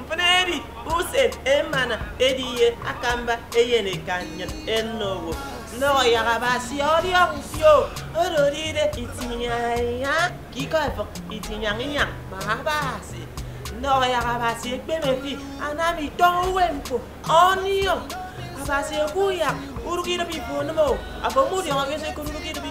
mkpụneri usen emana ediye akamba eyene eyenekanya enowo ndị ọyagabasi ọrịọgwụsio ya ororire itinyaya kikọfọ itinyanya ma ha baasị ndị ọyagabasi ekpemefi anamitonwempo ọnịọ abasi ekwuya urugiribipụnmo abomuriọgese kururugiribi